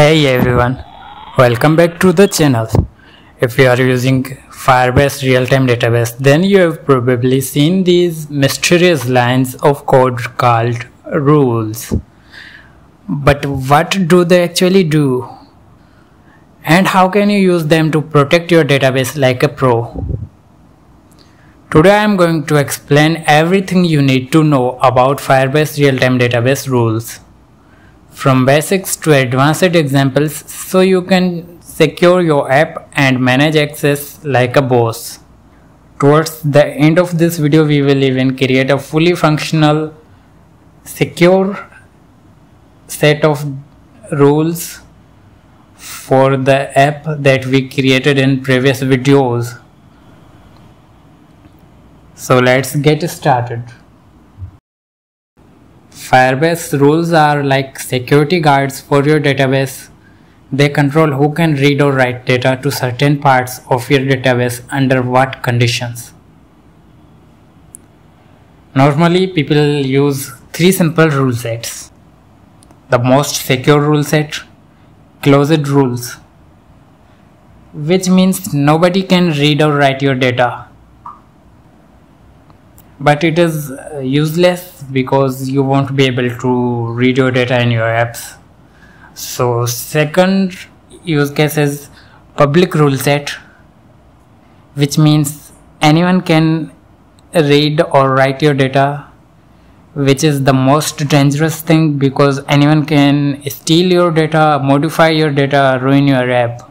Hey everyone, welcome back to the channel. If you are using Firebase real-time database, then you have probably seen these mysterious lines of code called rules. But what do they actually do? And how can you use them to protect your database like a pro? Today I am going to explain everything you need to know about Firebase real-time database rules from basics to advanced examples so you can secure your app and manage access like a boss. Towards the end of this video we will even create a fully functional secure set of rules for the app that we created in previous videos. So let's get started. Firebase rules are like security guards for your database. They control who can read or write data to certain parts of your database under what conditions. Normally people use three simple rule sets. The most secure rule set, closed rules, which means nobody can read or write your data but it is uh, useless because you won't be able to read your data in your apps. So second use case is public rule set which means anyone can read or write your data which is the most dangerous thing because anyone can steal your data modify your data ruin your app.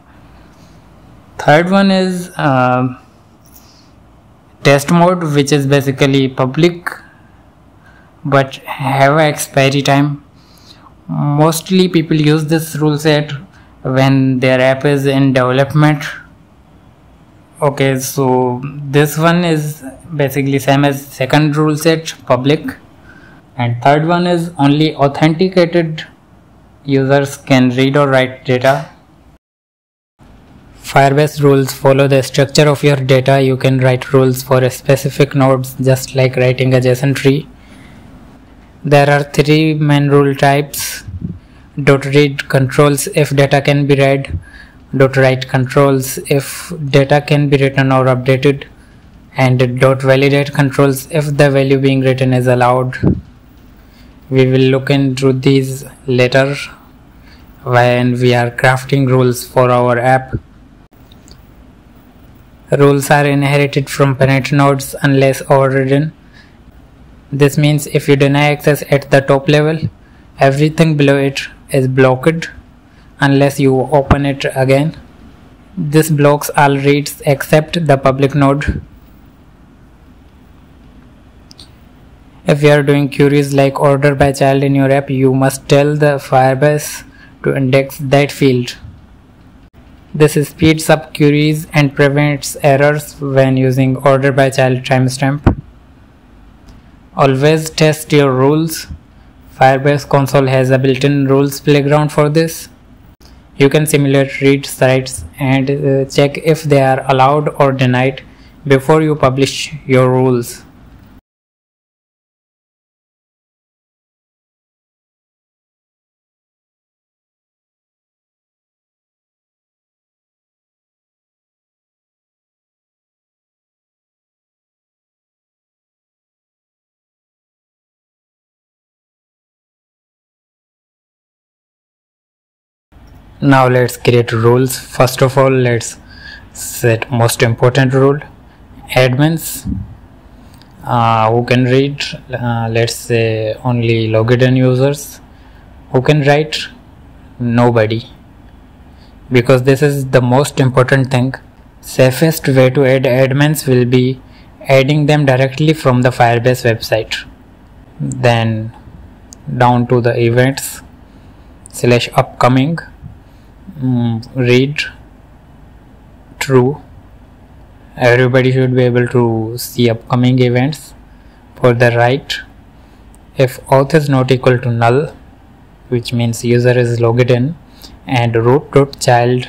Third one is uh, test mode which is basically public but have a expiry time. Mostly people use this rule set when their app is in development. Okay so this one is basically same as second rule set public. And third one is only authenticated users can read or write data Firebase rules follow the structure of your data. You can write rules for specific nodes just like writing a JSON tree. There are three main rule types. Dot read controls if data can be read. Dot write controls if data can be written or updated. And dot validate controls if the value being written is allowed. We will look into these later when we are crafting rules for our app. Rules are inherited from parent nodes unless overridden. This means if you deny access at the top level, everything below it is blocked unless you open it again. This blocks all reads except the public node. If you are doing queries like order by child in your app, you must tell the Firebase to index that field. This speeds up queries and prevents errors when using order by child timestamp. Always test your rules. Firebase console has a built-in rules playground for this. You can simulate read sites and uh, check if they are allowed or denied before you publish your rules. Now let's create rules. First of all let's set most important rule. Admins uh, who can read uh, let's say only logged in users who can write? Nobody. Because this is the most important thing. Safest way to add admins will be adding them directly from the firebase website. Then down to the events slash upcoming mm, read. True. Everybody should be able to see upcoming events for the right. If auth is not equal to null which means user is logged in and root dot child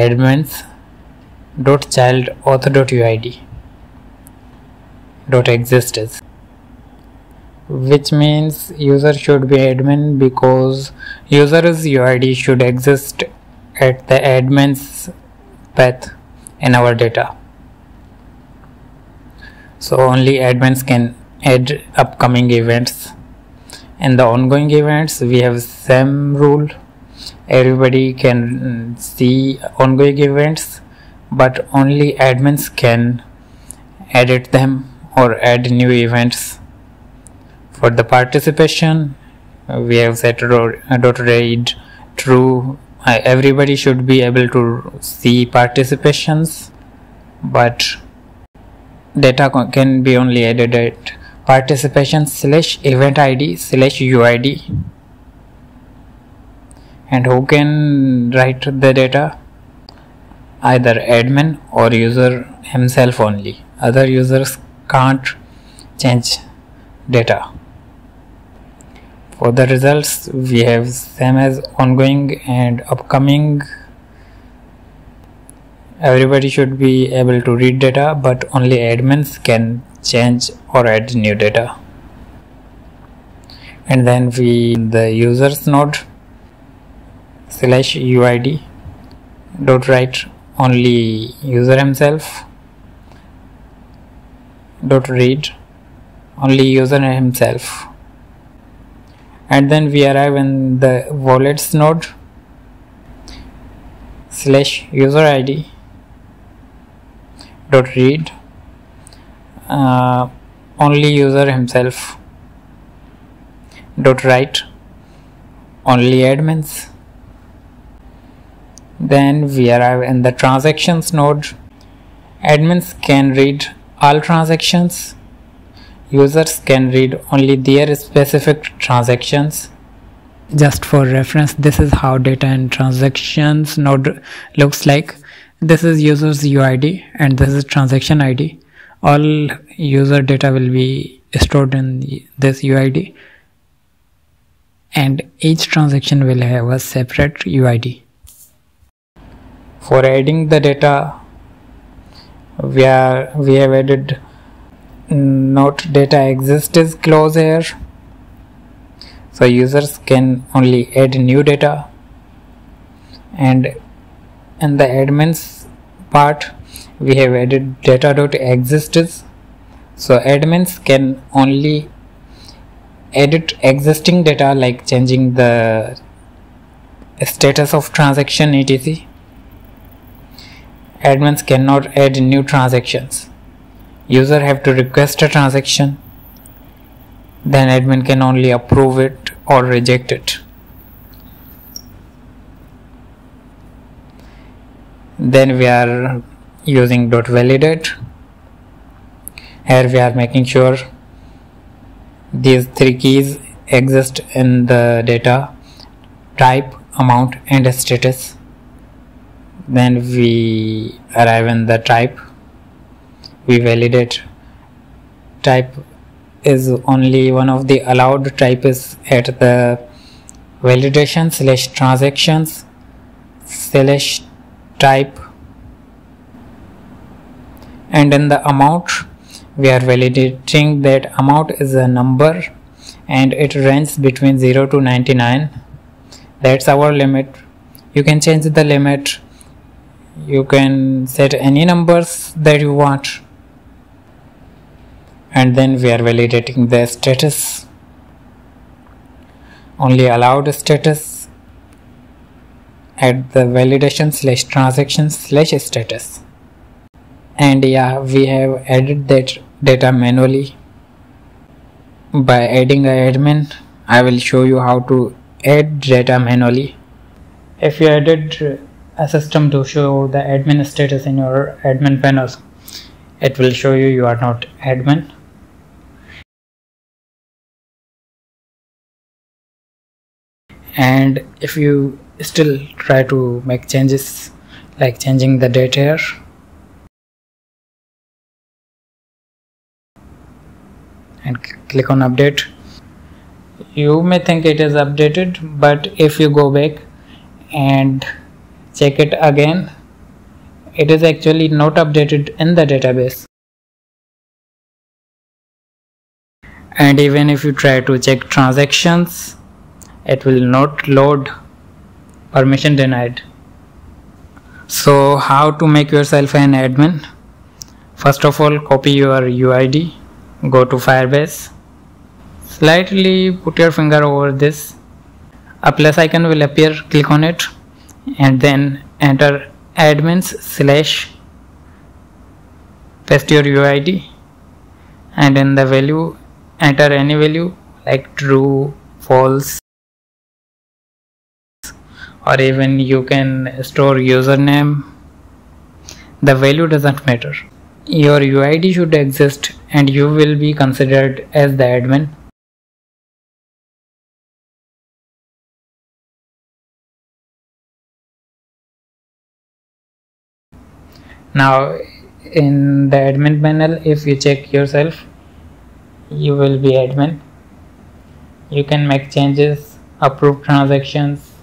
admins dot child auth dot uid dot exists which means user should be admin because user's UID should exist at the admin's path in our data. So only admins can add upcoming events. In the ongoing events, we have same rule. Everybody can see ongoing events, but only admins can edit them or add new events for the participation we have set dot read true uh, everybody should be able to see participations but data can be only added at participation slash event id slash uid and who can write the data? Either admin or user himself only. Other users can't change data for the results we have same as ongoing and upcoming. Everybody should be able to read data but only admins can change or add new data. And then we the users node slash uid dot write only user himself. Dot read only user himself and then we arrive in the wallets node slash user id dot read. Uh, only user himself dot write. Only admins. Then we arrive in the transactions node. Admins can read all transactions users can read only their specific transactions. Just for reference this is how data and transactions node looks like. This is users uid and this is transaction id all user data will be stored in this uid and each transaction will have a separate uid for adding the data we are we have added not data exists is close here. So users can only add new data. And in the admins part we have added data.exists so admins can only edit existing data like changing the status of transaction etc. Admins cannot add new transactions user have to request a transaction then admin can only approve it or reject it. Then we are using. dot validate here we are making sure these three keys exist in the data type amount and status. Then we arrive in the type we validate. Type is only one of the allowed types at the validation slash transactions slash type. And in the amount we are validating that amount is a number and it ranges between 0 to 99 that's our limit. You can change the limit. You can set any numbers that you want and then we are validating the status. Only allowed status at the validation slash transaction slash status. And yeah we have added that data manually. By adding a admin I will show you how to add data manually. If you added a system to show the admin status in your admin panels it will show you you are not admin and if you still try to make changes like changing the date here and click on update. You may think it is updated but if you go back and check it again it is actually not updated in the database. And even if you try to check transactions it will not load permission denied. So how to make yourself an admin? First of all copy your UID go to Firebase. Slightly put your finger over this. A plus icon will appear click on it and then enter admins slash paste your UID and in the value enter any value like true false or even you can store username. The value doesn't matter. Your UID should exist and you will be considered as the admin. Now in the admin panel if you check yourself you will be admin. You can make changes approve transactions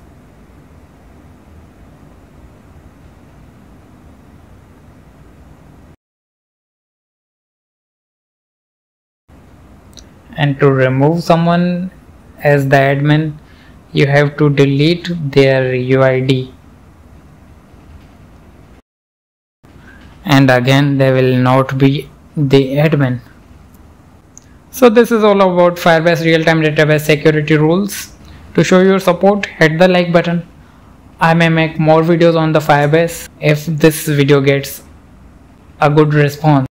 and to remove someone as the admin you have to delete their UID and again they will not be the admin. So this is all about Firebase real-time database security rules. To show your support hit the like button. I may make more videos on the Firebase if this video gets a good response